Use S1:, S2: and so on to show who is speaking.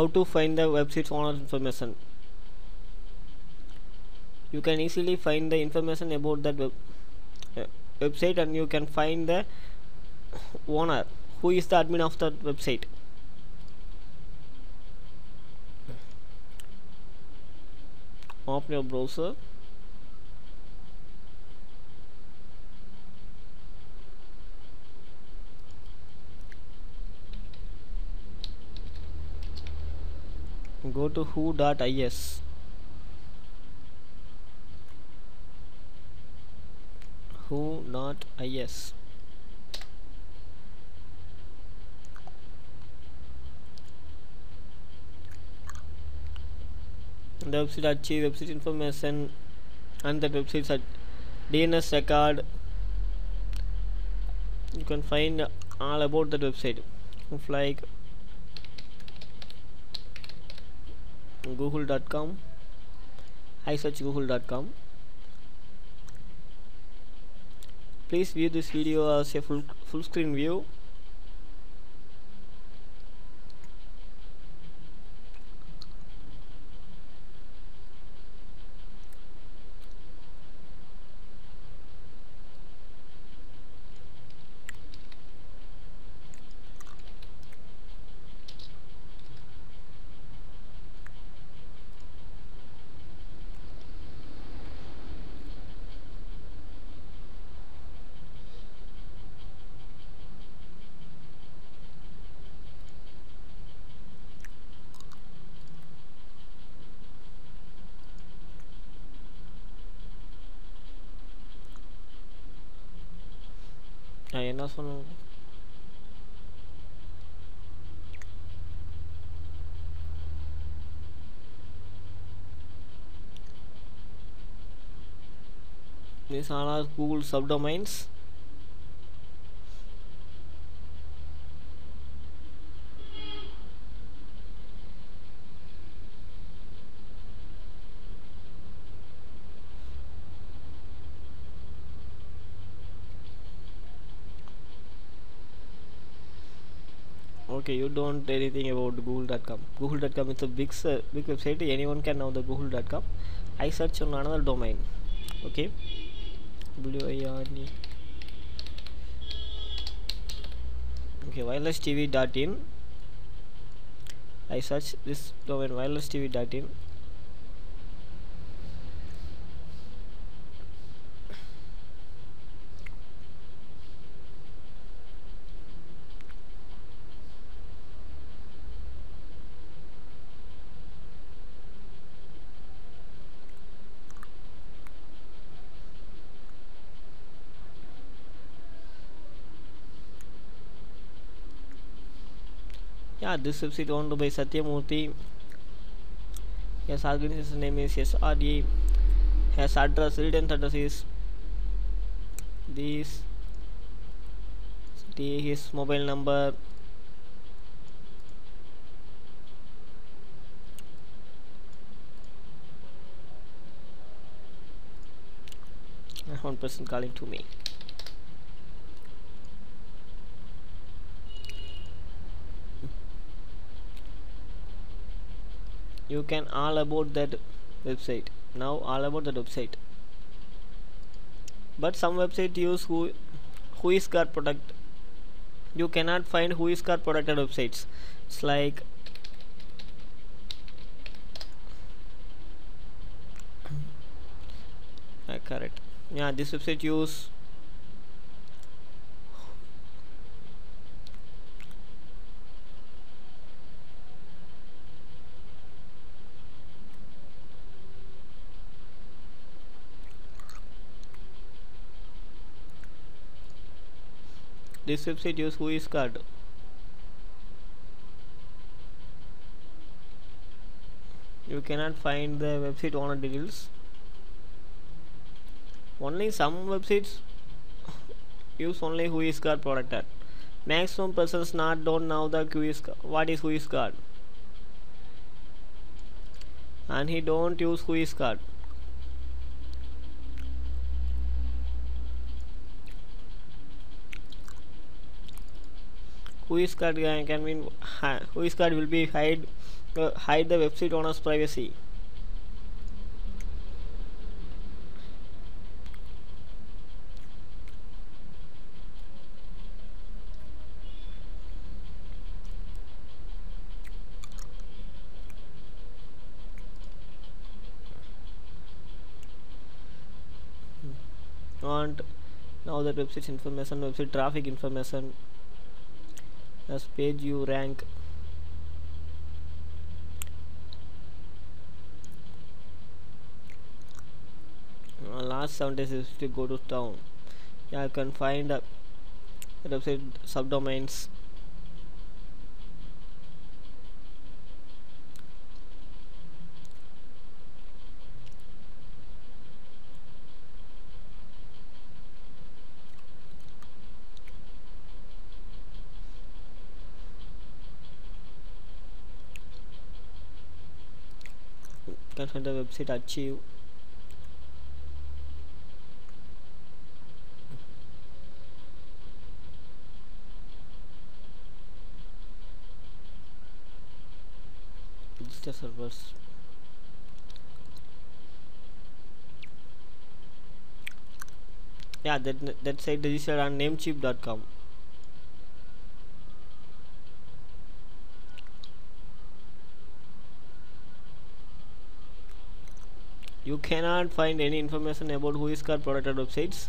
S1: how to find the website's owner information. You can easily find the information about that web, uh, website and you can find the owner who is the admin of that website. Open your browser go to who.is and the website achieve website information and the website DNS record. You can find all about that website. Like google.com I search google.com please view this video as a full, full screen view ना सुनो these are all Google subdomains okay you don't anything about google.com google.com is a big big website. Anyone can know the google.com i search on another domain. Okay? W-i-r-e okay wirelesstv.in i search this domain wirelesstv.in yeah this website owned by Sathya Moorthi his organization name is sre his address residence address is this city his mobile number. One person calling to me you can all about that website. Now all about that website. But some website use who WhoisGuard product. You cannot find who is car protected websites. It's like uh, correct. Yeah this website use this website use WhoisGuard? You cannot find the website owner details. Only some websites use only WhoisGuard product ad maximum persons not don't know the whois what is WhoisGuard? And he don't use WhoisGuard WhoisGuard can, mean WhoisGuard will be hide uh, hide the website owner's privacy? And now that website information website traffic information as page you rank uh, last seven days is to go to town. Yeah you can find uh, website subdomains you can find the website achieve register servers yeah that that site registered on namecheap.com you cannot find any information about WhoisGuard protected websites